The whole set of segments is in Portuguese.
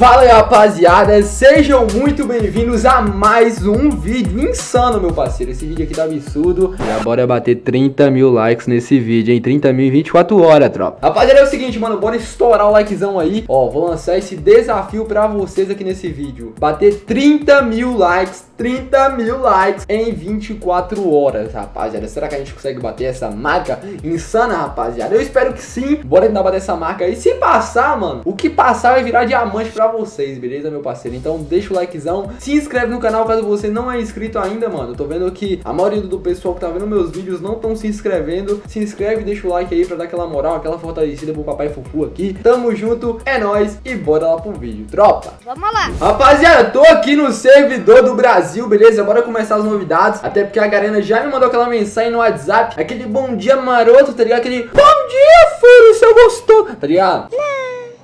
Fala aí rapaziada, sejam muito bem-vindos a mais um vídeo insano meu parceiro. Esse vídeo aqui tá absurdo. Já bora bater 30 mil likes nesse vídeo, hein? 30 mil em 24 horas, tropa. Rapaziada, é o seguinte, mano, bora estourar o likezão aí. Ó, vou lançar esse desafio pra vocês aqui nesse vídeo. Bater 30 mil likes 30 mil likes em 24 horas, rapaziada. Será que a gente consegue bater essa marca insana, rapaziada? Eu espero que sim. Bora tentar bater essa marca aí. Se passar, mano, o que passar vai virar diamante pra vocês, beleza, meu parceiro? Então deixa o likezão. Se inscreve no canal caso você não é inscrito ainda, mano. Eu tô vendo que a maioria do pessoal que tá vendo meus vídeos não estão se inscrevendo. Se inscreve, deixa o like aí pra dar aquela moral, aquela fortalecida pro papai Fufu aqui. Tamo junto, é nóis e bora lá pro vídeo. Tropa! Vamos lá! Rapaziada, tô aqui no servidor do Brasil Brasil, beleza? Bora começar as novidades. Até porque a Garena já me mandou aquela mensagem no WhatsApp. Aquele bom dia maroto, tá ligado? Aquele bom dia, filho, você gostou, tá ligado?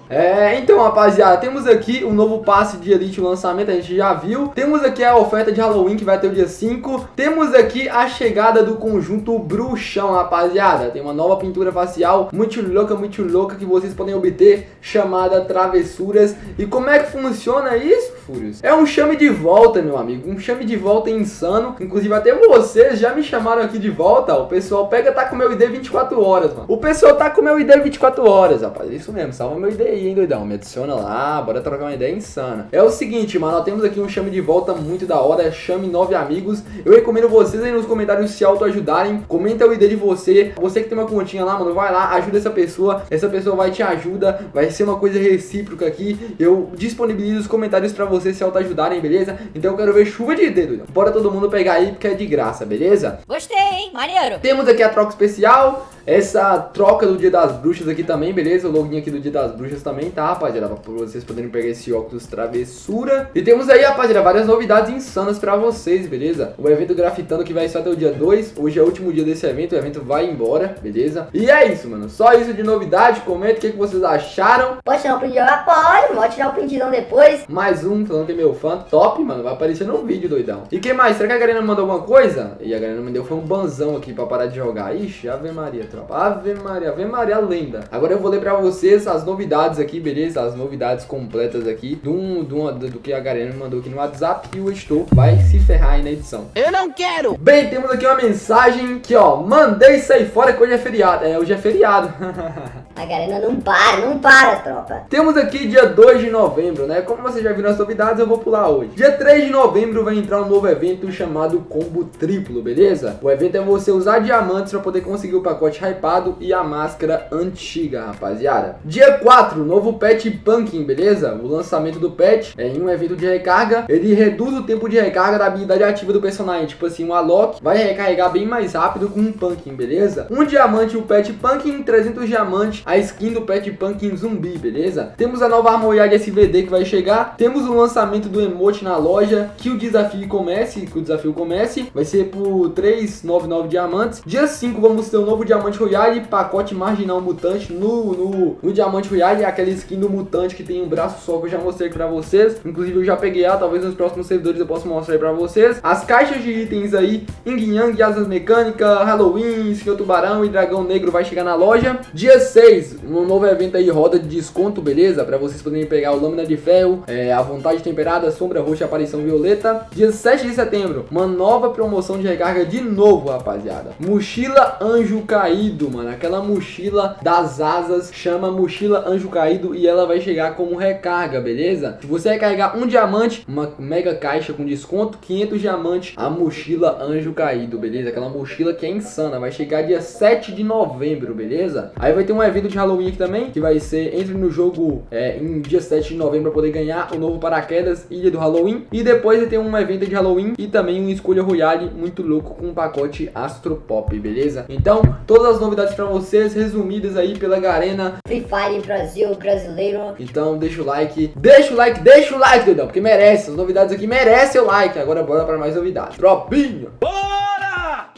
É, então rapaziada, temos aqui o novo passe de Elite lançamento, a gente já viu Temos aqui a oferta de Halloween que vai ter o dia 5 Temos aqui a chegada do conjunto Bruxão, rapaziada Tem uma nova pintura facial muito louca, muito louca que vocês podem obter Chamada Travessuras E como é que funciona isso, Fúrios? É um chame de volta, meu amigo Um chame de volta insano Inclusive até vocês já me chamaram aqui de volta O pessoal pega tá com meu ID 24 horas, mano O pessoal tá com meu ID 24 horas, rapaz Isso mesmo, salva meu ID aí hein, doidão? Me adiciona lá, bora trocar uma ideia insana. É o seguinte, mano, nós temos aqui um chame de volta muito da hora, chame nove amigos. Eu recomendo vocês aí nos comentários se autoajudarem. Comenta o ID de você. Você que tem uma continha lá, mano, vai lá, ajuda essa pessoa. Essa pessoa vai te ajuda, vai ser uma coisa recíproca aqui. Eu disponibilizo os comentários pra vocês se autoajudarem, beleza? Então eu quero ver chuva de ID, doidão. Bora todo mundo pegar aí, porque é de graça, beleza? Gostei, hein? Maneiro. Temos aqui a troca especial. Essa troca do Dia das Bruxas aqui também, beleza? O login aqui do Dia das Bruxas também, tá, rapaziada? Pra vocês poderem pegar esse óculos travessura. E temos aí, rapaziada, várias novidades insanas pra vocês, beleza? O evento grafitando que vai só até o dia 2. Hoje é o último dia desse evento, o evento vai embora, beleza? E é isso, mano. Só isso de novidade. Comenta o que, que vocês acharam. Pode tirar o print? Pode, pode tirar o printão depois. Mais um, falando que é meu fã. Top, mano. Vai aparecer no vídeo, doidão. E quem mais? Será que a Garena mandou alguma coisa? E a Garena me deu foi um banzão aqui pra parar de jogar. Ixi, Ave Maria, tropa. Ave Maria, Ave Maria lenda. Agora eu vou ler pra vocês as novidades aqui, beleza? As novidades completas aqui do, do, do que a Garena me mandou aqui no WhatsApp e o editor vai se ferrar aí na edição. Eu não quero! Bem, temos aqui uma mensagem que, ó, mandei sair fora que hoje é feriado. É, hoje é feriado. a Garena não para, não para, tropa. Temos aqui dia 2 de novembro, né? Como vocês já viram as novidades, eu vou pular hoje. Dia 3 de novembro vai entrar um novo evento chamado Combo Triplo, beleza? O evento é você usar diamantes para poder conseguir o pacote hypado e a máscara antiga, rapaziada. Dia 4, novo pet Pumpkin, beleza? O lançamento do pet é em um evento de recarga. Ele reduz o tempo de recarga da habilidade ativa do personagem. Tipo assim, um Alok vai recarregar bem mais rápido com um Pumpkin, beleza? Um diamante o pet Pumpkin, 300 diamantes a skin do pet Pumpkin zumbi, beleza? Temos a nova armoria de SVD que vai chegar. Temos o lançamento do emote na loja, que o desafio comece, que o desafio comece. Vai ser por 399 diamantes. Dia 5 vamos ter o um novo diamante royale, pacote marginal mutante no, no, no diamante royale, aquela skin do mutante que tem um braço só que eu já mostrei aqui pra vocês. Inclusive eu já peguei ela, talvez nos próximos servidores eu possa mostrar aí pra vocês. As caixas de itens aí, Yin Yang, Asas Mecânica, Halloween, Skin Tubarão e Dragão Negro vai chegar na loja. Dia 6, um novo evento aí, roda de desconto, beleza? Pra vocês poderem pegar o Lâmina de Ferro, é, a Vontade Temperada, Sombra Roxa Aparição Violeta. Dia 7 de setembro, uma nova promoção de recarga de novo, rapaziada. Mochila Anjo Caído, mano. Aquela mochila das asas chama Mochila Anjo Caído e ela vai chegar como recarga, beleza? Se você recarregar um diamante, uma mega caixa com desconto, 500 diamantes, a mochila Anjo Caído, beleza? Aquela mochila que é insana, vai chegar dia 7 de novembro, beleza? Aí vai ter um evento de Halloween aqui também, que vai ser, entre no jogo é, em dia 7 de novembro para poder ganhar o novo paraquedas Ilha do Halloween. E depois vai ter um evento de Halloween e também um escolha Royale muito louco com um pacote Astro Pop, beleza? Então, todas as novidades para vocês, resumidas aí pela Garena. Free Fire Brasil, brasileiro. Então, deixa o like, deixa o like, deixa o like, doidão, porque merece. As novidades aqui merecem o like. Agora bora para mais novidades. Tropinha! Bora!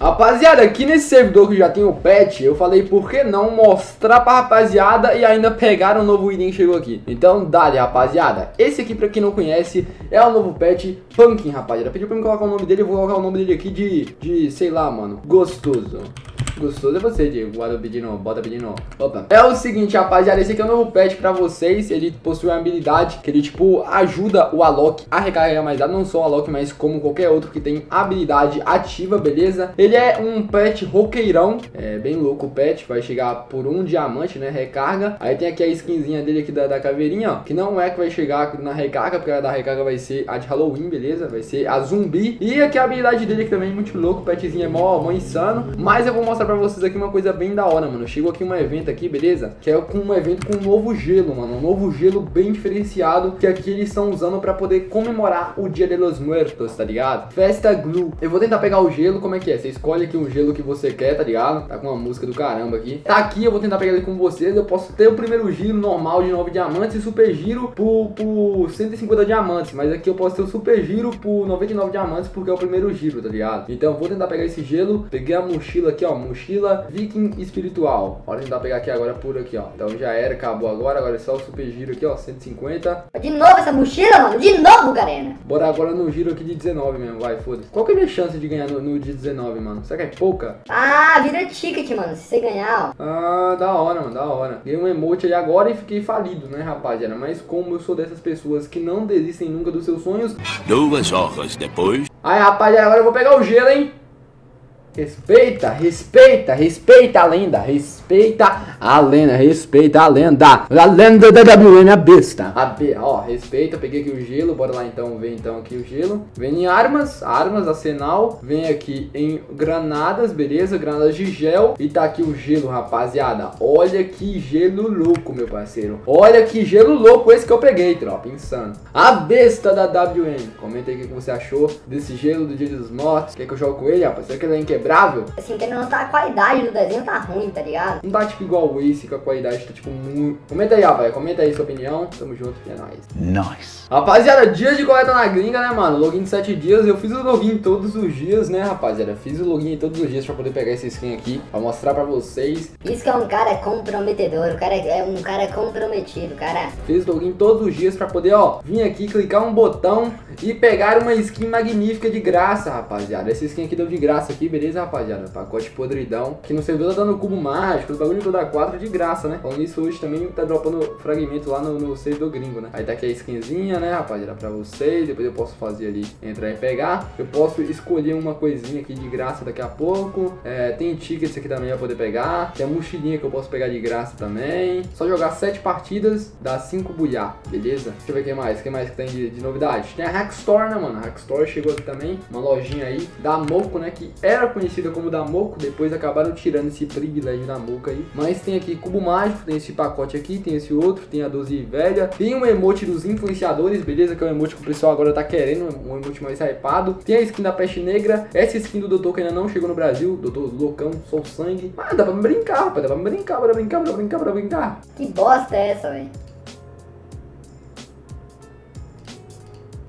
Rapaziada, aqui nesse servidor que já tem o pet, eu falei por que não mostrar pra rapaziada e ainda pegar um novo item que chegou aqui. Então, dale, rapaziada. Esse aqui, pra quem não conhece, é o novo pet Pumpkin, rapaziada. Pediu pra me colocar o nome dele, eu vou colocar o nome dele aqui de, de sei lá, mano, gostoso. Gostoso é você, Diego. Bota pedindo, bota pedindo. Opa. É o seguinte, rapaziada, esse aqui é o novo pet pra vocês. Ele possui uma habilidade que ele, tipo, ajuda o Alok a recarregar mais dado. Não só o Alok, mas como qualquer outro que tem habilidade ativa, beleza? Ele é um pet roqueirão. É bem louco o pet. Vai chegar por um diamante, né? Recarga. Aí tem aqui a skinzinha dele aqui da, da caveirinha, ó. Que não é que vai chegar na recarga, porque a da recarga vai ser a de Halloween, beleza? Vai ser a zumbi. E aqui a habilidade dele que também é muito louco. O petzinho é mó, mó insano. Mas eu vou mostrar pra vocês aqui uma coisa bem da hora, mano. Chegou aqui um evento aqui, beleza? Que é com um evento com um novo gelo, mano. Um novo gelo bem diferenciado. Que aqui eles estão usando pra poder comemorar o Dia de los Muertos, tá ligado? Festa Glue. Eu vou tentar pegar o gelo, como é que é? Você escolhe aqui o gelo que você quer, tá ligado? Tá com uma música do caramba aqui. Tá aqui, eu vou tentar pegar ele com vocês. Eu posso ter o primeiro giro normal de 9 diamantes e super giro por, por 150 diamantes. Mas aqui eu posso ter o super giro por 99 diamantes porque é o primeiro giro, tá ligado? Então eu vou tentar pegar esse gelo. Peguei a mochila aqui, ó. Mochila Viking Espiritual. Bora tentar pegar aqui agora por aqui, ó. Então já era, acabou agora. Agora é só o super giro aqui, ó. 150. De novo essa mochila, mano. De novo, Garena. Bora agora no giro aqui de 19 mesmo. Vai, foda-se. Qual que é a minha chance de ganhar no, no de 19, mano? Será que é pouca? Ah, vira ticket, mano. Se você ganhar, ó. Ah, da hora, mano, da hora. Ganhei um emote aí agora e fiquei falido, né, rapaziada? Mas como eu sou dessas pessoas que não desistem nunca dos seus sonhos. Duas horas depois. Aí, rapaziada, agora eu vou pegar o gelo, hein? Respeita, respeita, respeita a lenda, respeita a lenda, respeita a lenda. A lenda da WM, a besta. A B, ó, respeita, peguei aqui o gelo, bora lá então ver então aqui o gelo. Vem em armas, armas, arsenal. Vem aqui em granadas, beleza? Granadas de gel. E tá aqui o gelo, rapaziada. Olha que gelo louco, meu parceiro. Olha que gelo louco esse que eu peguei, tropa, insano. A besta da WM. Comenta aí o que você achou desse gelo do Dia dos Mortos. Quer que eu jogue com ele, rapaz? Será que ele é inquebrável? Assim, querendo não tá a qualidade do desenho tá ruim, tá ligado? Não tá tipo igual o Ace, que a qualidade tá tipo muito. Comenta aí, rapaz. Comenta aí sua opinião. Tamo junto, é nóis. Nice. Rapaziada, dia de coleta na gringa, né, mano? Login de 7 dias. Eu fiz o login todos os dias, né, rapaziada? Fiz o login todos os dias pra poder pegar esse skin aqui. Pra mostrar pra vocês. Isso que é um cara comprometedor. O cara é um cara comprometido, cara. Fiz o login todos os dias pra poder, ó, vir aqui, clicar um botão e pegar uma skin magnífica de graça, rapaziada. Essa skin aqui deu de graça aqui, beleza, rapaziada? Pacote podridão. Que no servidor tá dando cubo mágico, os bagulho toda 4 de graça, né? Falando isso, hoje também tá dropando fragmento lá no, no servidor gringo, né? Aí tá aqui a skinzinha, né, rapaziada? Pra vocês. Depois eu posso fazer ali, entrar e pegar. Eu posso escolher uma coisinha aqui de graça daqui a pouco. É, tem tickets aqui também pra poder pegar. Tem a mochilinha que eu posso pegar de graça também. Só jogar 7 partidas, dá 5 buiá, beleza? Deixa eu ver o que mais. O que mais que tem de, de novidade? Tem a Hack Store, né, mano? A Hack Store chegou aqui também. Uma lojinha aí da Moco, né? Que era conhecida como da Moco. Depois acabaram tirando esse privilégio da Moco aí. Mas tem aqui Cubo Mágico, tem esse pacote aqui, tem esse outro, tem a 12 velha. Tem um emote dos influenciadores, beleza? Que é um emote que o pessoal agora tá querendo, um emote mais hypado. Tem a skin da Peste Negra. Essa skin do Doutor que ainda não chegou no Brasil. Doutor Loucão, Sol Sangue. Ah, dá pra brincar, rapaz. Dá pra brincar, pra brincar, dá pra brincar, dá pra brincar. Que bosta é essa, velho?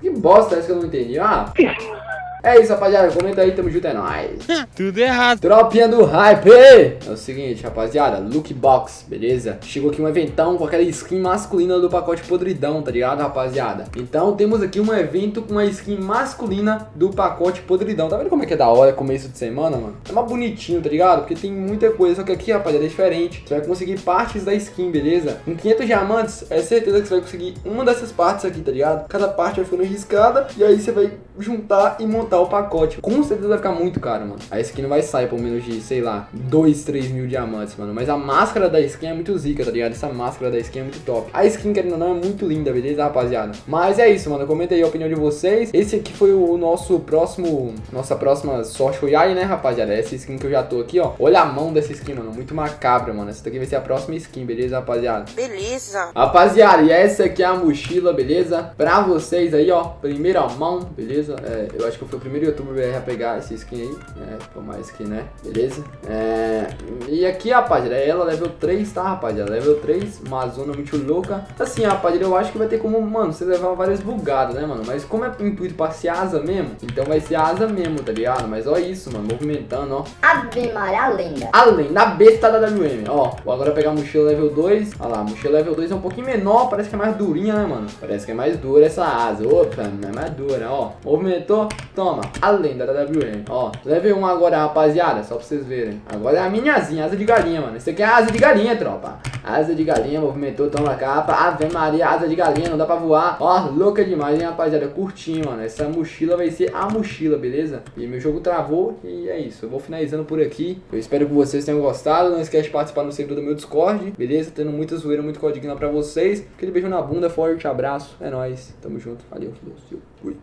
Que bosta é essa que eu não entendi? Ah. É isso, rapaziada. Comenta aí, tamo junto, é nóis. Tudo errado. Tropinha do hype! É o seguinte, rapaziada, look box, beleza? Chegou aqui um eventão com aquela skin masculina do pacote podridão, tá ligado, rapaziada? Então temos aqui um evento com a skin masculina do pacote podridão. Tá vendo como é que é da hora começo de semana, mano? É mais bonitinho, tá ligado? Porque tem muita coisa, só que aqui, rapaziada, é diferente. Você vai conseguir partes da skin, beleza? Com 500 diamantes, é certeza que você vai conseguir uma dessas partes aqui, tá ligado? Cada parte vai ficando riscada e aí você vai juntar e montar o pacote. Com certeza vai ficar muito caro, mano. A skin não vai sair por menos de, sei lá, 2, 3 mil diamantes, mano. Mas a máscara da skin é muito zica, tá ligado? Essa máscara da skin é muito top. A skin, querendo ou não, é muito linda, beleza, rapaziada? Mas é isso, mano. Comenta aí a opinião de vocês. Esse aqui foi o nosso próximo... Nossa próxima sorte Royale, né, rapaziada? Essa skin que eu já tô aqui, ó. Olha a mão dessa skin, mano. Muito macabra, mano. Essa daqui vai ser a próxima skin, beleza, rapaziada? Beleza. Rapaziada, e essa aqui é a mochila, beleza? Pra vocês aí, ó, primeira mão, beleza? É, eu acho que eu fui o primeiro youtuber a pegar esse skin aí, né? Tomar skin, né? Beleza? É, e aqui, rapaziada, é ela level 3, tá, rapaziada? Level 3, uma zona muito louca. Assim, rapaziada, eu acho que vai ter como, mano, você levar várias bugadas, né, mano? Mas como é intuito pra ser asa mesmo, então vai ser asa mesmo, tá ligado? Mas olha isso, mano, movimentando, ó. Ave Maria, a lenda. Além da besta da WM, ó. Vou agora pegar a mochila level 2. Olha lá, a mochila level 2 é um pouquinho menor, parece que é mais durinha, né, mano? Parece que é mais dura essa asa. Opa, é mais dura, ó. Movimentou, toma. Toma, a lenda da WM. Ó, level 1 agora, rapaziada, só pra vocês verem. Agora é a minhazinha, asa de galinha, mano. Isso aqui é asa de galinha, tropa. Asa de galinha, movimentou, toma capa. Ave Maria, asa de galinha, não dá pra voar. Ó, louca demais, hein, rapaziada. Curtinho, mano. Essa mochila vai ser a mochila, beleza? E meu jogo travou e é isso. Eu vou finalizando por aqui. Eu espero que vocês tenham gostado. Não esquece de participar no servidor do meu Discord, beleza? Tendo muita zoeira, muito código pra vocês. Aquele beijo na bunda, forte abraço. É nóis. Tamo junto. Valeu, Deus. Fui.